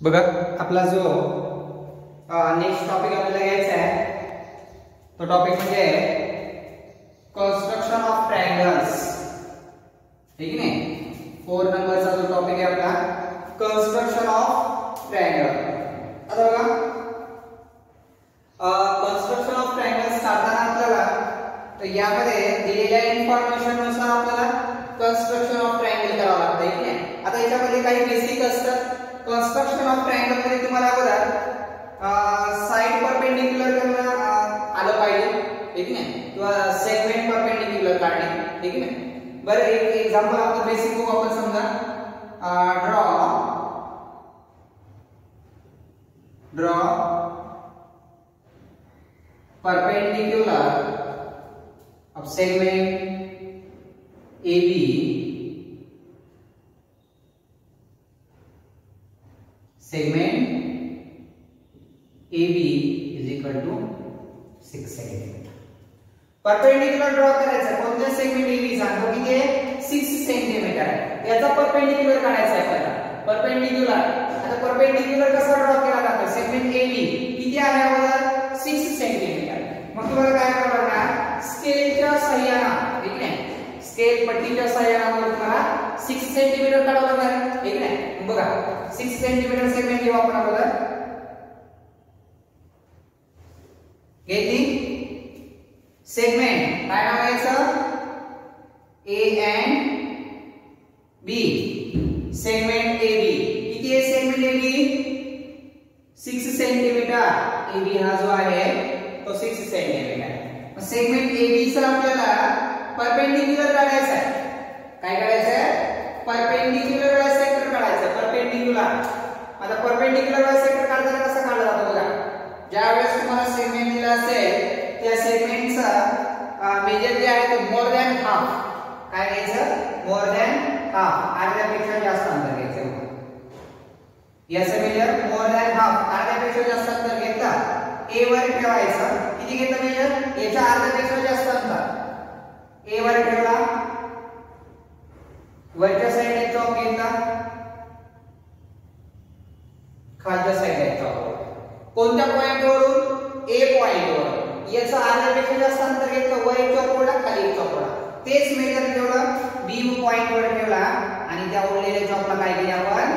बघा. आपला जो नेक्स्ट टॉपिक आपल्याला घ्यायचा आहे तो टॉपिक म्हणजे कन्स्ट्रक्शन ऑफ ट्रायंगल्स ठीक आहे फोर नंबरचा जो टॉपिक आहे आपला कन्स्ट्रक्शन ऑफ ट्रायंगल आता बघा. कन्स्ट्रक्शन ऑफ ट्रायंगल्स काढताना आपल्याला तर यामध्ये दिलेल्या इन्फॉर्मेशननुसार आपल्याला कन्स्ट्रक्शन ऑफ ट्रायंगल करावं लागतं ठीक आहे आता याच्यामध्ये काही बेसिक असतात कन्स्ट्रक्शन ऑफ़ ट्रायंगल मध्ये तुम्हाला बघा साइड परपेंडिक्युलर करणं आलं पाहिजे. ठीक आहे किंवा सेगमेंट परपेंडिक्युलर काढणे. ठीक आहे बरं, एक एक्झाम्पल आपलं बेसिक बुक आपण समजा. Draw draw perpendicular of segment AB segment AB is equal to 6 centimetre perpendicular draw करायचा कोणत्या सेगमेंट AB सांगतो की ते 6 सेंटीमीटर आहे. याचा परपेंडिक्युलर काढायचा आहे आपल्याला. परपेंडिक्युलर आता परपेंडिक्युलर कसा ड्रॉ केला जातो? सेगमेंट AB किती आहे अगोदर 6 सेंटीमीटर मग तुम्हाला काय करावं लागणार स्केलच्या सहाय्याने. ठीक आहे? स्केल पट्टीच्या सहाय्याने तुम्हाला 6 सेंटीमीटर काढावं लागणार ठीक आहे बघा 6 सेंटीमीटर सेगमेंट घेऊ आपण अगोदर घेतली सेगमेंट काय नाव याचं A and B segment A B किती आहे segment A B six centimetre A B हा जो आहे तो six centimetre segment A B चा आपल्याला परपेंडिक्युलर काढायचा आहे. काय काढायचं आहे परपेंडिक्युलर बायसेक्टर काढायचं. परपेंडिक्युलर आता परपेंडिक्युलर बायसेक्टर काढताना कसं काढला जातो बघा? ज्या वेळेस तुम्हाला सेगमेंट दिला असेल त्या सेगमेंटचा मेजर जे आहे ते मोर दॅन हाफ काय घ्यायचं? मोर दॅन हाफ अर्ध्यापेक्षा जास्त अंतर घ्यायचं याचं मेजर मोर दॅन हाफ अर्ध्यापेक्षा जास्त अंतर घेतला ए वर ठेवायचं. किती घेतलं मेजर याच्या अर्ध्यापेक्षा जास्त अंतर. ए वर ठेवला. वरच्या साईडला चौक घेतला खालच्या साईडला चौक कोणत्या पॉइंटवरून ए पॉइंट वर याचा अर्ध्यापेक्षा जास्त अंतर घेतलं वर एक चौक ओढला खाली एक चौक ओढला तेच मेजर ठेवलं बी पॉइंट वर ठेवला, आणि त्या ओढलेल्या चौकला काय केले आपण?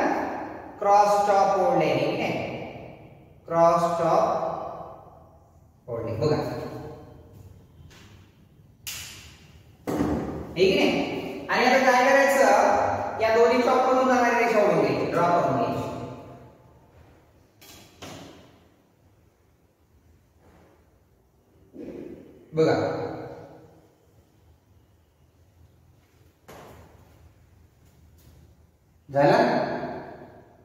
क्रॉस चॉप ओढले ठीक आहे क्रॉस चॉप ओढले बघा ठीक आहे आणि आता काय करायचं? या दोन्ही चॉप मधून जाणारी रेषा ओढून घ्यायची ड्रॉ करून घ्यायची बघा झाला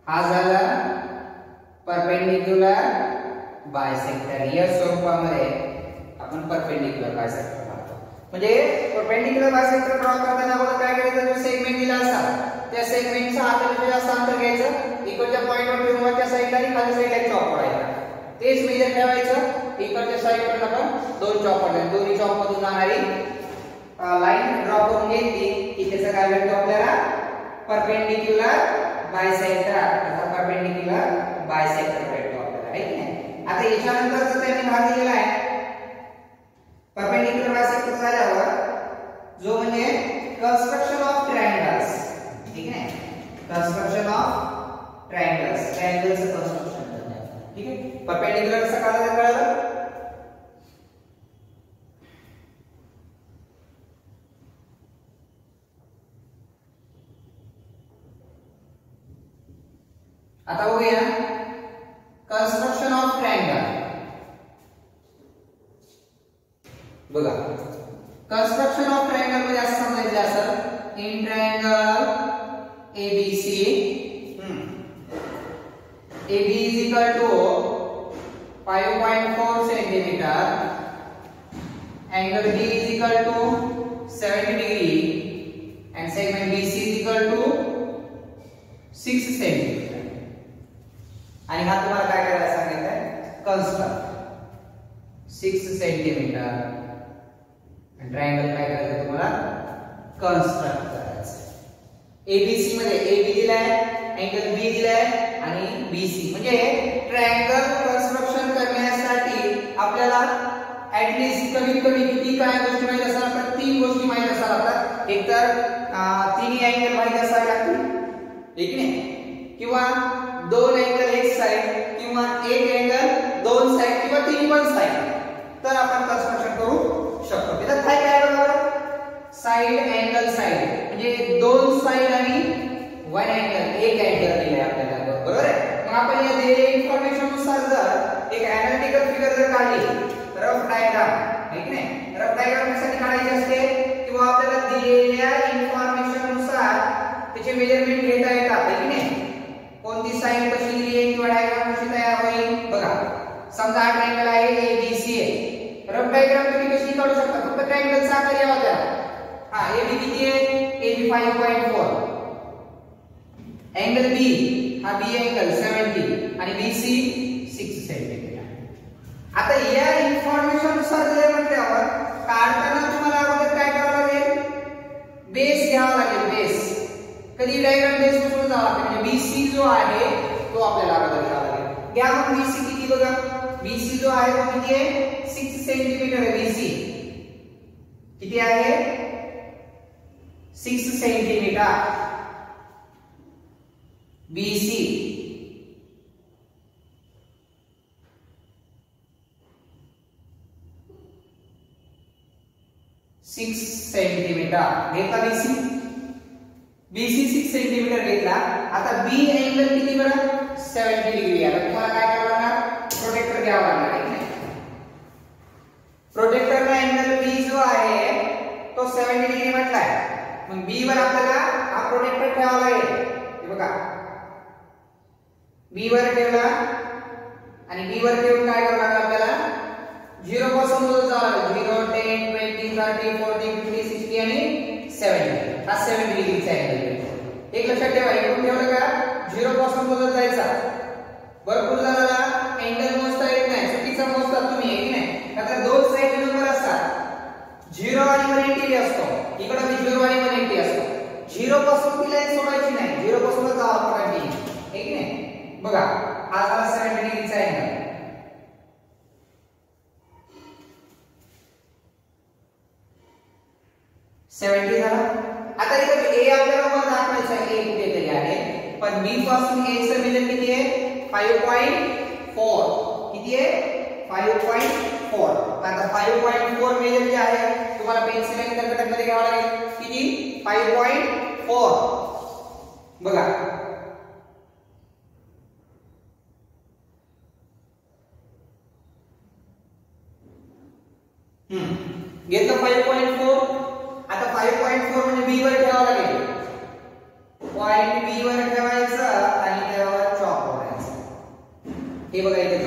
हा झाला परपेंडिक्युलर बायसेक्टर या स्वरूपामध्ये आपण परपेंडिक्युलर बायसेक्टर म्हणजे परपेंडिक्युलर बायसेक्टर ड्रॉ करताना अगोदर काय करायचं जो सेगमेंट दिला असता त्या सेगमेंटचा अर्ध्यापेक्षा जास्त अंतर घ्यायचं इकडच्या पॉइंटवर ठेवून साईडला आणि खाली साईडला चॉप पडायचा तेच मेजर ठेवायचं इकडच्या साईडवर आपण दोन चॉप पडले दोन्ही चॉप मधून जाणारी लाईन ड्रॉ करून घेतली की त्याचं काय भेटतो आपल्याला परपेंडिक्युलर बायसेक्टर आता परपेंडिक्युलर बायसेक्टर भेटतो आपल्याला आहे आता याच्यानंतर जर त्यांनी भाग दिलेला आहे परपेंडिक्युलर बायसेक्टर झाल्यावर जो म्हणजे कन्स्ट्रक्शन ऑफ़ ट्रायंगल्स ठीक आहे construction of triangles triangles construction ठीक आहे परपेंडिक्युलर कसं काढायचं कळलं आता बघूया कन्स्ट्रक्शन ऑफ़ ट्रायंगल बघा कन्स्ट्रक्शन ऑफ़ ट्रायंगल मध्ये असं समजायचं असं in triangle ABC AB is equal to 5.4 centimeter. Angle B is equal to 70 degree and segment BC is equal to 6 centimeter. आणि हा तुम्हाला काय करायला सांगितलंय कन्स्ट्रक्ट 6 सेंटीमीटर. ट्रायंगल काय करायचं तुम्हाला? एबीसी मध्ये ए बी दिलाय अँगल बी दिलाय आणि बीसी म्हणजे ट्रायंगल कन्स्ट्रक्शन करण्यासाठी कमीत कमी किती काय गोष्टी माहित असणार तर तीन गोष्टी माहित लागतील दोन एक साइड एक दोन साइड साइड तर करू साइड अँगल साइड दोन साइड वन एक अँगल दिले आपल्याला. इन्फॉर्मेशन नुसार जर एक अनालिटिकल फिगर जर काढली रफ डायग्राम ठीक की नाही रफ डायग्राम कशासाठी काढायची असते किंवा आपल्याला दिलेल्या इन्फॉर्मेशन नुसार त्याचे मेज़रमेंट घेता येतात आहे की नाही कोणती साईन कशी दिली आहे किंवा डायग्राम कशी तयार होईल बघा समजा हा ट्रायंगल आहे ए बी सी आहे रफ डायग्राम काढू शकता. फक्त ट्रायंगलचा आकार यावा त्याला हा बी किती आहे? बी 5.4 अँगल बी हा बी अँगल 70 आणि सी 6 सेंटीमीटर आता या इन्फॉर्मेशन नुसार दिले म्हटल्यावर, काढताना तुम्हाला अगोदर काय करावं लागेल? बेस घ्यावा लागेल बेस कधी डायग्राम बेस पासून जावा म्हणजे बीसी जो आहे तो आपल्याला अगोदर घ्यावा लागेल. घ्या मग बीसी किती बघा? बीसी जो आहे तो किती आहे? 6 सेंटीमीटर आहे बीसी किती आहे 6 सेंटीमीटर बीसी सिक्स सेंटीमीटर घेतला बीसी बीसी सिक्स सेंटीमीटर घेतला आता बी अँगल किती बरं? सेव्हन्टी डिग्री आता तुम्हाला काय करावं लागणार प्रोटेक्टर घ्यावा लागणार. प्रोटेक्टरचा एंगल बी जो आहे तो सेव्हन्टी डिग्री म्हटलाय मग बी वर आपल्याला हा प्रोटेक्टर ठेवावा लागेल. हे बघा. बी वर ठेवला आणि बी वर ठेवून काय करावं लागेल आपल्याला? झिरो पासून जो जावं लागेल. Zero ten twenty thirty forty fifty sixty आणि सेव्हन्टी हा सेव्हन्टी डिग्रीचा अँगल एक लक्षात ठेवा. एकूण ठेवलं का? झिरो पासून मोजत जायचा. भरपूर झाला अँगल मोजता येत नाही. चुकीचा मोजता तुम्ही एक नाही? आता दोन झिरो आणि वन एटी असतो. इकडे बी झिरो आणि वन एटी असतो. झिरो पासून ती लाईन सोडायची नाही. झिरो पासूनच जावं कंटिन्यू एक नाही? बघा हा झाला सेव्हन्टी डिग्रीचा अँगल सेव्हन्टी झाला. आता इथे ए आपल्याला वर दाखवायचं आहे. ए कुठे तरी आहे. पण बी पासून ए चं मेजर किती आहे? 5.4 किती आहे? 5.4 आता 5.4 मेजर जे आहे तुम्हाला पेन्सिल आणि कर्कटक मध्ये घ्यावं लागेल किती 5.4 बघा हम्म घेतलं 5.4 आता 5.4 म्हणजे बी वर ठेवावं लागेल पॉइंट बी वर ठेवायचं आणि त्यावर चॉप करायचं हे बघा इथे चॉप होतं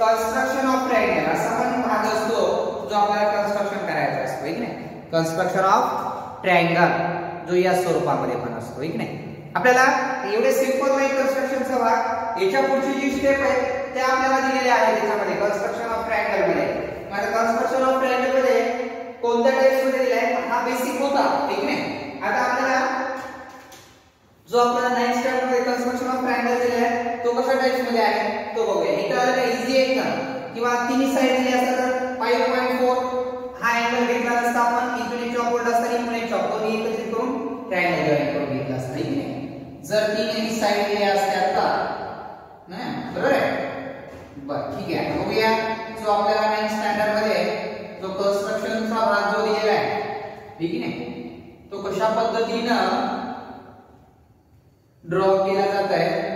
कन्स्ट्रक्शन ऑफ ट्रायंगल असा पण भाग असतो जो आपल्याला कन्स्ट्रक्शन करायचा असतो ठीक नाही? कन्स्ट्रक्शन ऑफ ट्रायंगल जो या स्वरूपामध्ये पण असतो ठीक नाही? आपल्याला एवढे सिंपल नाही कन्स्ट्रक्शनचा भाग. याच्या पुढची जी स्टेप आहे त्या आपल्याला दिलेल्या आहेत त्याच्यामध्ये कन्स्ट्रक्शन ऑफ ट्रायंगलमध्ये. आता कन्स्ट्रक्शन ऑफ ट्रायंगलमध्ये कोणत्या टाइप्समध्ये दिलाय? हा बेसिक होता ठीक नाही? आता आपल्याला जो आपल्याला नाईन स्टँडर्डमध्ये कन्स्ट्रक्शन ऑफ ट्रायंगल दिलाय तो कशा टाइप्समध्ये आहे? तो बघूया. इथं आलं इझी आहे का? किंवा तिन्ही साइड दिली असतात तर 5.4 हा अँगल घेतला असता आपण इकडे एक चॉप बोर्ड असता इकडून एक चॉप दोन्ही एकत्रित करून ट्रायंगल जॉईन करून घेतला असता ठीक नाही जर तिन्ही साइड दिल्या असत्या तर नाही? बरोबर आहे? बर ठीक आहे. बघूया जो आपल्याला नाईन स्टँडर्डमध्ये जो कन्स्ट्रक्शनचा भाग जो दिलेला आहे ठीक आहे? तो कशा पद्धतीनं ड्रॉ केला जात आहे?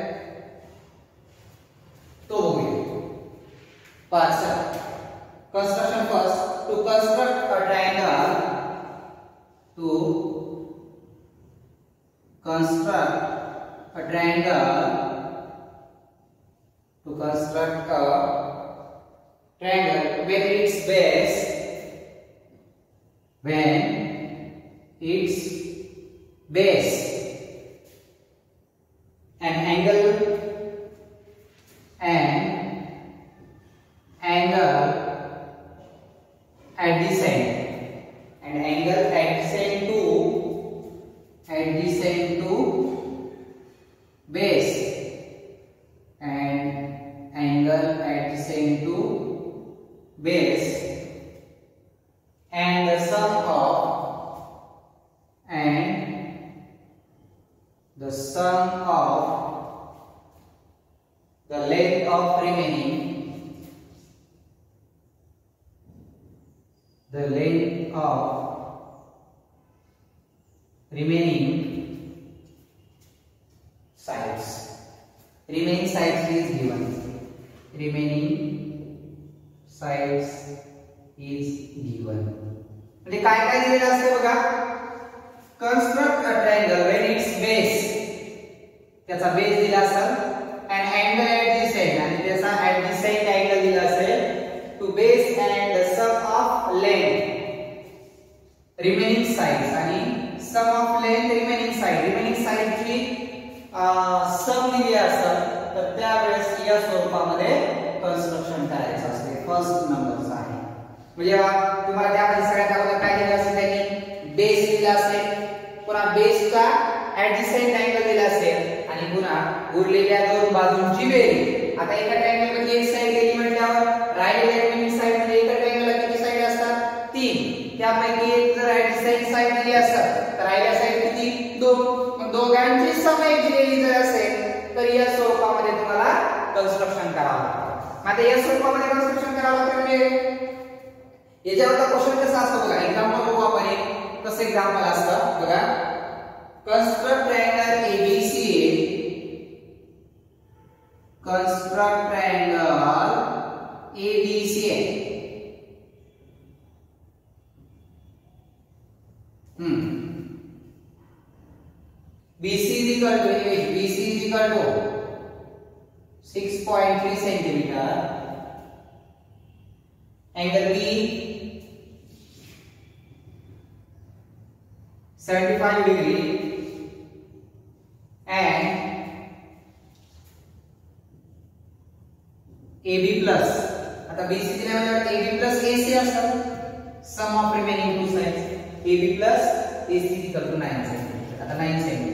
तो हो गया parcel construction first to construct a triangle to construct a triangle to construct a triangle when its base when its best remaining sides is given. Remaining sides is given. म्हणजे काय काय दिलेलं असते बघा? Construct a triangle when its base त्याचा base दिला असेल and angle adjacent आणि त्याचा ऍडजसेंट अँगल दिला असेल. To base and the sum of length remaining side आणि sum of length remaining side sum दिली असेल तर त्यावेळेस फ़र्स्ट नंबरचा आहे. बेस दिला दिला दोन बेरीज. आता एका साइड रिमेनिंग साइड मध्ये एका ट्रायंगलला किती साइड असतात तीन त्यापैकी एक जर ऍडजसेंट साइड दिली असेल तर राहिल्या साइड किती दोन मग दोघांची सम एक दिलेली जर असेल तर या स्वरूपामध्ये तुम्हाला कन्स्ट्रक्शन करावं लागतं मग आता या स्वरूपामध्ये कन्स्ट्रक्शन करावं लागतं म्हणजे याच्यावरचा क्वेश्चन कसा असतो बघा एक्झाम्पल बघू आपण एक कसं एक्झाम्पल असतं बघा triangle ABC construct triangle ABC hmm. BC is equal to BC is equal to 6.3 centimeter angle B 75 degree and AB plus आता BC दिल्यावर AB plus AC असतं sum of remaining two sides AB plus AC is equal 9 cm आता 9 cm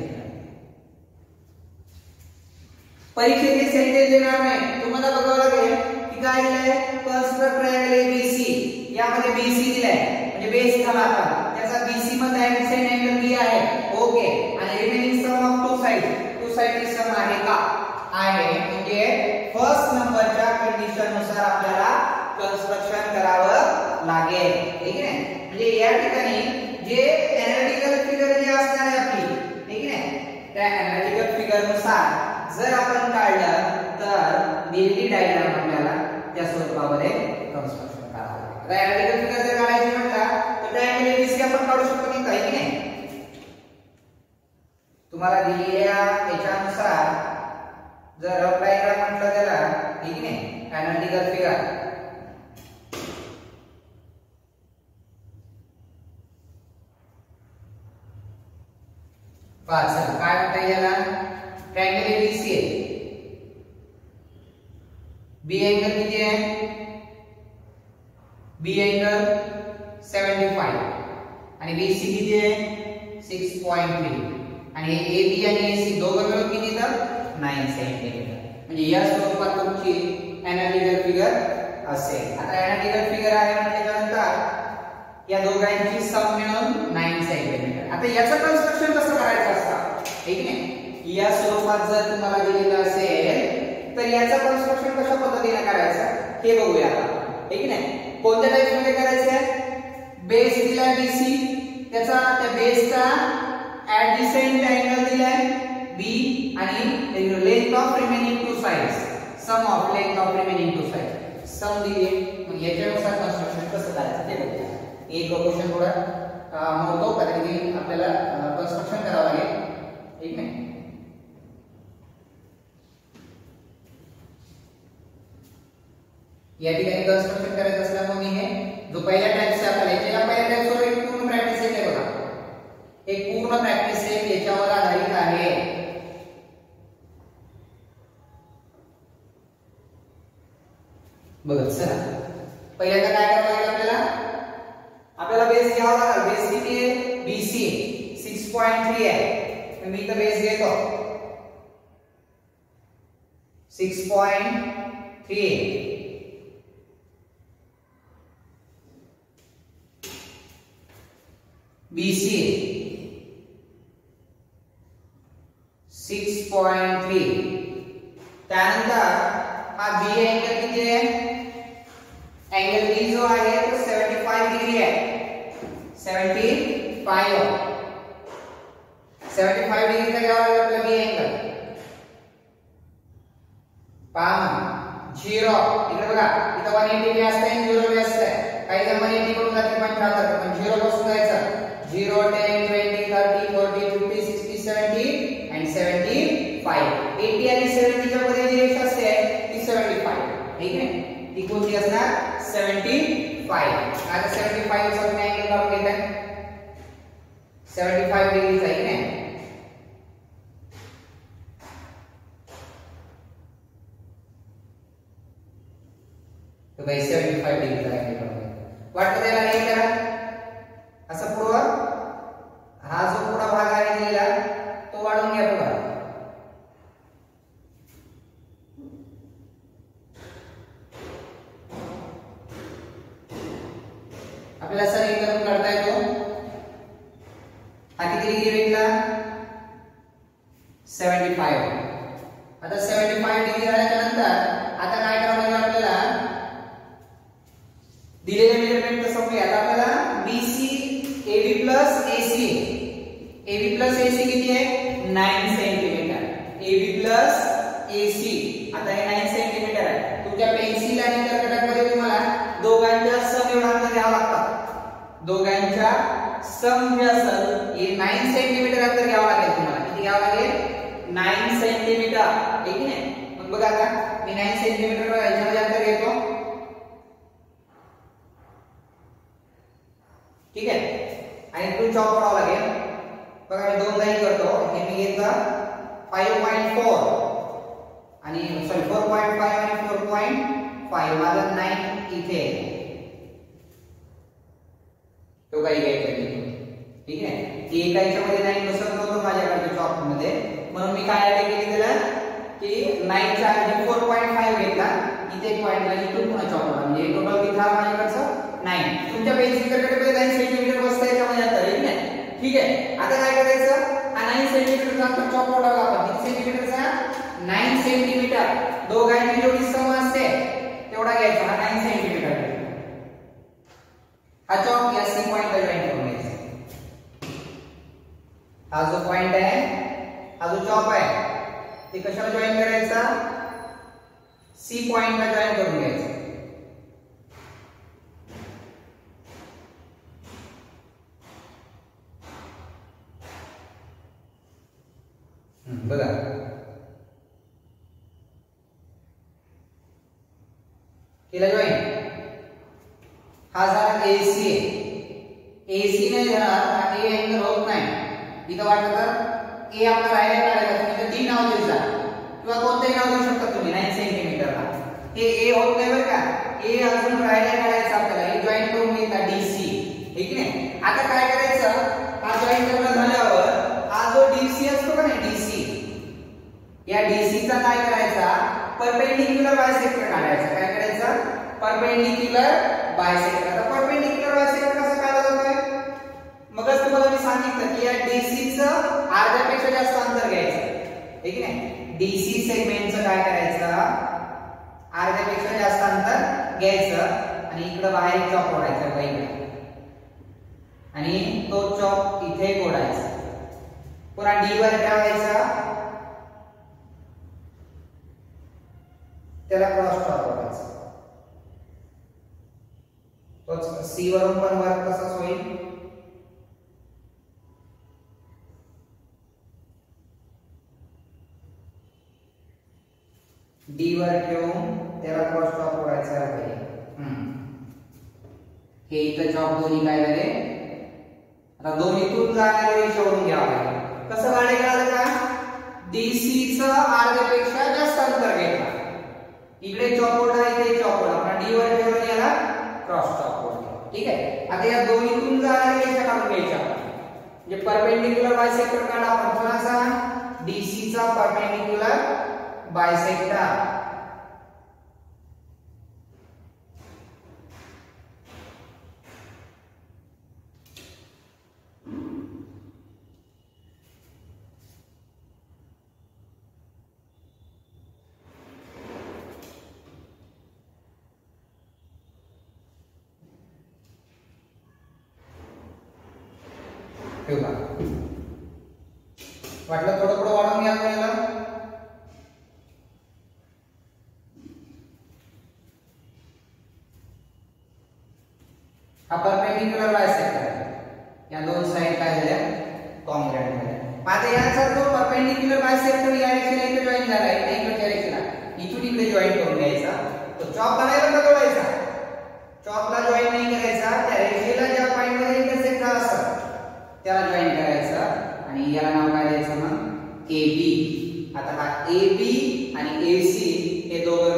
sentence देणार नाही. तुम्हाला बघावं लागेल की काय दिलंय? कन्स्ट्रक्ट ट्रायंगल ABC यामध्ये BC दिलाय. म्हणजे बेस झाला आता. त्याचा BC मध्ये ऍडजसेंट अँगल B आहे. ओके आणि remaining sum of two side two side sum आहे का? आहे. म्हणजे फ़र्स्ट नंबरच्या कंडिशन नुसार आपल्याला कन्स्ट्रक्शन करावं लागेल. ठीक आहे? म्हणजे या ठिकाणी जे एनालिटिकल फिगर जी असणार आहे आपली. ठीक आहे? त्या एनालिटिकल फिगर नुसार. जर आपण काढलं तर दिलेली डायग्राम आपल्याला त्या स्वरूपामध्ये कन्स्ट्रक्शन करावं लागेल फिगर जर काढायची म्हटलं तर ट्रायंगल एबीसी आपण काढू शकतो की काही नाही. तुम्हाला दिलेल्या याच्यानुसार जर रफ डायग्राम म्हटलं त्याला ठीक नाही एनालिटिकल फिगर पाच काय म्हणता याला? ट्रायंगल एबीसी आहे बी अँगल किती आहे बी अँगल 75 आणि BC किती आहे 6.3 आणि AB आणि AC दोघं मिळून किती तर 9 सेंटीमीटर म्हणजे या स्वरूपात तुमची एनालिटिकल फिगर असेल आता एनालिटिकल फिगर आहे म्हटल्यानंतर या दोघांची सम मिळून 9 सेंटीमीटर आता याचं कन्स्ट्रक्शन कसं करायचं असतं ठीक आहे या स्वरूपात जर तुम्हाला दिलेलं असेल तर याचं कन्स्ट्रक्शन कशा पद्धतीने करायचं? हे बघूया. आता ठीक नाही? कोणत्या टाइपमध्ये करायचं आहे बेस दिलाय बीसी त्याचा त्या बेसचा ऍडजसेंट अँगल दिलाय बी आणि length of remaining two sides sum of length of remaining two sides sum दिले मग याच्यानुसार कन्स्ट्रक्शन कसं करायचं ते बघूया. एक क्वेश्चन थोडा मोठो कारण की आपल्याला कन्स्ट्रक्शन या ठिकाणी कन्स्ट्रक्शन करायचं असल्यामुळे मी हे। जो पहिला टाइप्स आपल्याला याच्या या पहिल्या टाइप्सवर एक पूर्ण प्रॅक्टिस आहे बघा एक पूर्ण प्रॅक्टिस आहे याच्यावर आधारित आहे बघा चला पहिल्यांदा काय करावं लागेल आपल्याला आपल्याला बेस घ्यावा लागेल बेस किती आहे बीसी सिक्स पॉईंट थ्री आहे मी इथं बेस घेतो six point three point three त्यानंतर हा बी अँगल किती आहे? अँगल बी जो आहे तो 75 डिग्री आहे. 75 75 डिग्रीचा घ्यावा लागेल आपला बी अँगल पहा झिरो इकडे बघा इथं 180 बी असते आणि 0 बी असते काही जण 180 कडून जाते पण राहतात पण 0 पासून जायचं 0 10 20 30 40 50 60 70 and 75 80 आणि 70 च्या मध्ये जी रेषा असते ती 75 ठीक आहे ती कोणती असणार 75 आता 75 चा मी अँगल काढून घेत आहे 75 डिग्रीचा आहे की नाही तो भाई 75 डिग्रीचा एंगल काढून व्हाट करेगा नाही करा पूर्व हा जो पुढा भाग आहे दिलेला तो वाढवून घ्या बघा आपल्याला समीकरण काढता येतो हा किती डिग्री भेटला 75 आता 75 डिग्री झाल्याच्या नंतर आता काय करावं लागेल आपल्याला दिलेले मेज़रमेंट कसं होईल आता आपल्याला BC AB plus AC AB plus AC किती आहे 9 सेंटीमीटर AB प्लस AC आता हे 9 सेंटीमीटर आहे तुमच्या पेन्सिल आणि कर्कटामध्ये तुम्हाला दोघांच्या सम एवढा अंतर घ्यावा लागतात दोघांच्या सम जे असेल हे 9 सेंटीमीटर अंतर घ्यावं लागेल तुम्हाला. किती घ्यावं लागेल? 9 सेंटीमीटर ठीक आहे? मग बघा आता. मी 9 सेंटीमीटर याच्यामध्ये अंतर घेतो. ठीक आहे? इथून चॉप करावं लागेल. बघा, मी दोन लाईन करतो. हे मी 5.4 आणि सॉरी 4.5 आणि 4.5 माझा नाईन इथे तो काही घ्यायचा ठीक आहे? ती एका याच्यामध्ये नाईन बसत नव्हतं माझ्याकडे चॉपमध्ये. म्हणून मी काय ऍड केली त्याला? की 9 चा पॉईंट 4.5 घेतला. इथे एक पॉईंट ला इथून पुन्हा चॉप करा म्हणजे टोटल किती झाला माझ्याकडचं नाईन तुमच्या पेन्सिलकडे 9 सेंटीमीटर बसता याच्यामध्ये आता ठीक आहे? ठीक आहे. आता काय करायचं? हा 9 सेंटीमीटरचा अंतर चॉप ओढावला आपण. किती सेंटीमीटरचा 9 सेंटीमीटर. दोघांची जेवढी सम असते तेवढा घ्यायचा हा 9 सेंटीमीटर. या सी पॉइंट ला जॉईन करून घ्यायचा. हा जो पॉइंट आहे, हा जो चॉप आहे, ते कशाला जॉईन करायचा? सी पॉइंट ला जॉईन करून घ्यायचा. बघा. केला जॉईन हा। झाला एसी एसी ने झाला हा ए अँगल होत नाही इथं वाटलं तर ए आपला राहिला काढायचा तुम्ही ती नाव द्यायचा किंवा कोणतेही नाव देऊ शकता तुम्ही 9 सेंटीमीटरला हे ए होत नाही बरं का ए अजून राहिला काढायचा आपल्याला हे जॉईन करून घेतला डीसी ठीक आहे आता काय करायचं हा जॉईन करणं झाल्यावर हा जो डीसी असतो का नाही डीसी या डीसी चा काय करायचा परपेंडिक्युलर बायसेक्टर काढायचा. काय करायचं? परपेंडिक्युलर बायसेक्टर आता परपेंडिक्युलर बायसेक्टर कसं काढलं जातंय मगच तुम्हाला मी सांगितलं की या डीसीचं अर्ध्यापेक्षा जास्त अंतर घ्यायचं. ठीक आहे डीसी सेगमेंटचं काय करायचं? अर्ध्यापेक्षा जास्त अंतर घ्यायचं आणि इकडे बाहेर एक चॉप ओढायचा पहिला. आणि तो चॉप इथे ओढायचा पुन्हा डी वर ठेवायचा. त्याला क्रॉस चॉप ओढायचा तोच सी वरून पण वर्क कसाच होईल. डी वर ठेवून त्याला क्रॉस टॉप करायचा आहे. हे इथं जॉब दोन्ही काय झाले? आता दोन्हीतून जाणारे रेषा ओढून घ्यावं. लागेल कसं गाणे आलं का? डीसी च अर्ध्यापेक्षा जास्त अंतर घेतला इकडे चॉप आहे चॉप ओढला आपण डी वर ठेवून याला क्रॉस ओढला ठीक आहे? आता या दोन्हीतून जाणारी रेषा काढून घ्यायची आपण म्हणजे परपेंडिक्युलर बायसेक्टर काढा. आपण कोणाचा? डीसी चा परपेंडिकुलर बायसेक्टर ठेवला वाटलं थोडं थोडं वाढवून घ्या आपल्याला हा परपेंडिक्युलर बायसेक्टर आहे या दोन साइड काय झाल्या कॉन्ग्रॅट झाल्या आता याचा जो परपेंडिक्युलर बायसेक्टर या रेषेला इथे जॉईन झाला आहे इकडच्या रेषेला इकडे जॉईन करून घ्यायचा तो चॉप नाही बंद जोडायचा चॉपला जॉईन नाही करायचा त्या रेषेला ज्या पॉइंट मध्ये इंटरसेक्ट झाला असं त्याला जॉईन करायचं आणि याला नाव काय द्यायचं मग? ए आता हा बी आणि ए हे दोघं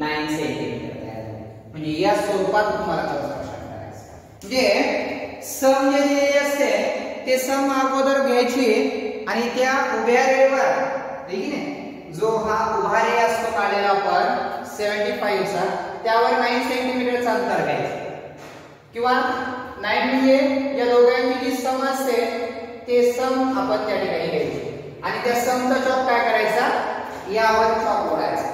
मिळून सेंटीमीटर तयार झाले. म्हणजे या स्वरूपात तुम्हाला कन्स्ट्रक्शन करायचं म्हणजे सम जे असते, ते सम अगोदर घ्यायची आणि त्या उभ्या जो हा उभा रे असतो काढलेला आपण 75 चा त्यावर 9 सेंटीमीटरचं अंतर घ्यायचं किंवा नाईन म्हणजे या दोघांची जी सम असते ते सम आपण त्या ठिकाणी घ्यायचे आणि त्या समचा चॉप काय करायचा? यावर चॉप ओढायचा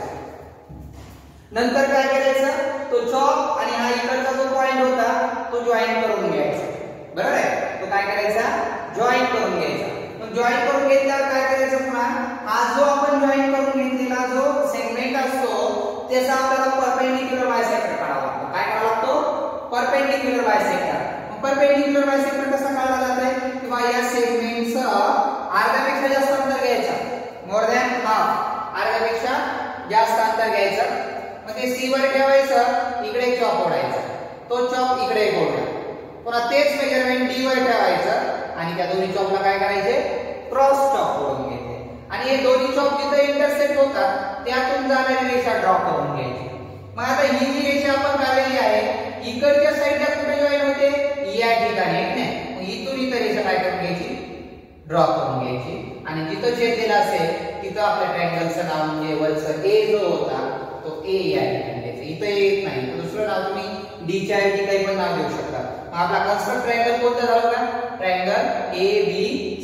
नंतर काय करायचं? तो चॉप आणि हा इकडचा जो पॉइंट होता तो जॉईन करून घ्यायचा. बरोबर आहे? तो काय करायचा? जॉईन करून घ्यायचा. मग जॉईन करून घेतल्यावर काय करायचं पुन्हा? हा जो आपण जॉईन करून घेतलेला जो सेगमेंट असतो त्याचा आपल्याला परपेंडिक्युलर बायसेक्टर काढावा लागतो. काय काढावा लागतो? परपेंडिक्युलर बायसेक्टर परपेंडिक्युलर बायसेक्टर कसा काढला जातोय? किंवा या सेगमेंटचं अर्ध्यापेक्षा जास्त अंतर घ्यायचं. मोर दॅन हाफ अर्ध्यापेक्षा जास्त अंतर घ्यायचं. मग ते सी वर ठेवायचं. इकडे चॉप ओढायचा. तो चॉप इकडे ओढला पुन्हा तेच मेजरमेंट डी वर ठेवायचं. आणि त्या दोन्ही चॉपला काय करायचे? क्रॉस चॉप ओढून आणि हे दोन्ही चौक जिथे इंटरसेक्ट होतात त्यातून जाणारी रेषा ड्रॉ करून घ्यायची. मग आता ही जी रेषा आपण काढलेली आहे इकडच्या साईडला कुठे जॉईन होते? या ठिकाणी नाही? इथून इथं रेषा काय करून घ्यायची? ड्रॉ करून घ्यायची. आणि जिथं छेदलेला असेल तिथं आपल्या ट्रँगलचं नाव म्हणजे वरचं ए जो होता तो ए या ठिकाणी द्यायचा. इथं येत नाही. दुसरं नाव तुम्ही डी च्या ऐवजी काही पण नाव देऊ शकता. आपला कन्स्ट्रक्ट ट्रायंगल कोणता झाला का? ट्रायंगल ए बी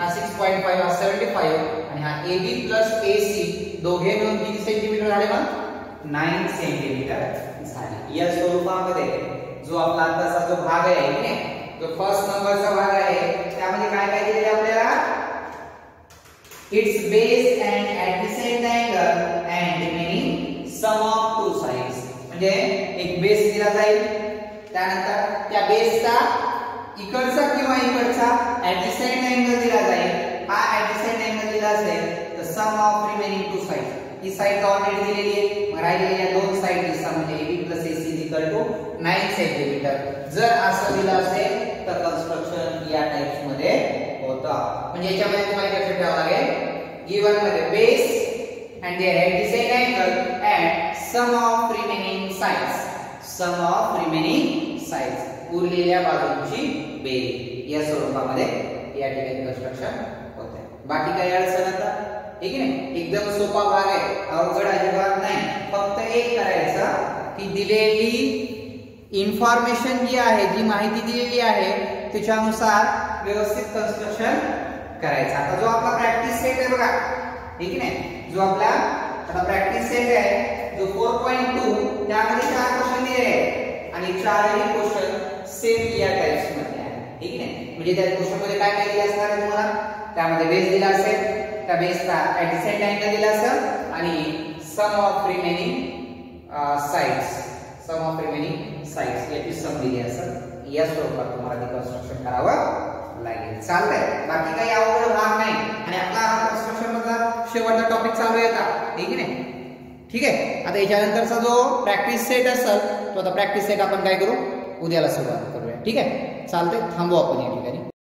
हा 6.5 हा 75 आणि हा ए बी प्लस ए सी दोघे मिळून किती सेंटीमीटर झाले मग 9 सेंटीमीटर झाले. या स्वरूपामध्ये जो आपला आताचा जो भाग आहे जो फ़र्स्ट नंबरचा भाग आहे, त्यामध्ये काय काय दिलेले आपल्याला? It's base and adjacent angle and remaining sum of two sides म्हणजे एक बेस दिला जाईल, त्यानंतर त्या बेसचा इकडचा किंवा इकडचा ऍडजसेंट अँगल दिला जाईल. हा ऍडजसेंट अँगल दिला असेल तर sum of remaining two sides he side already दिलेली आहे. मग राहिलेल्या दोन साइड सम म्हणजे AB plus AC equal to 9 centimetre जर असं दिलं असेल, तर कन्स्ट्रक्शन या टाइप्स मध्ये होतं. म्हणजे याच्यामध्ये तुम्हाला लक्षात ठेवावं लागेल. गिवन मध्ये base and their adjacent angle and sum of remaining sides. Sum of remaining sides. उरलेल्या बाजूंची बेरीज या स्वरूपामध्ये या ठिकाणी कन्स्ट्रक्शन होते बाकी काही अडचण आता? ठीक आहे एकदम सोपा भाग आहे. अवघड अजिबात नाही. फक्त एक करायचं की दिलेली इन्फॉर्मेशन जी आहे जी माहिती दिलेली आहे त्याच्यानुसार व्यवस्थित कन्स्ट्रक्शन करायचं. आता जो आपला प्रॅक्टिस सेट आहे बघा ठीक आहे जो आपला आता प्रॅक्टिस सेट आहे जो 4.2 त्यामध्ये चार क्वेश्चन दिले आहे आणि चारही क्वेश्चन सेम या टाइप्समध्ये आहे. ठीक आहे? म्हणजे त्या क्वेश्चनमध्ये काय काय दिलं असणार आहे तुम्हाला? त्यामध्ये बेस दिला असेल. त्या बेसचा ऍडसेंट अँगल दिला असेल. आणि sum of remaining sides sum of remaining sides याची सम दिली असेल. या स्वरूपात तुम्हाला ते कन्स्ट्रक्शन करावं लागेल. चाललंय बाकी काही अवघड भाग नाही. आणि आपला कन्स्ट्रक्शन मधला शेवटचा टॉपिक चालू आहे आता. ठीक आहे? ठीक आहे? आता याच्यानंतरचा जो प्रॅक्टिस सेट असेल तो आता प्रॅक्टिस सेट आपण काय करू? उद्याला सुरुवात करूया. ठीक आहे? चालतंय. थांबू आपण या ठिकाणी.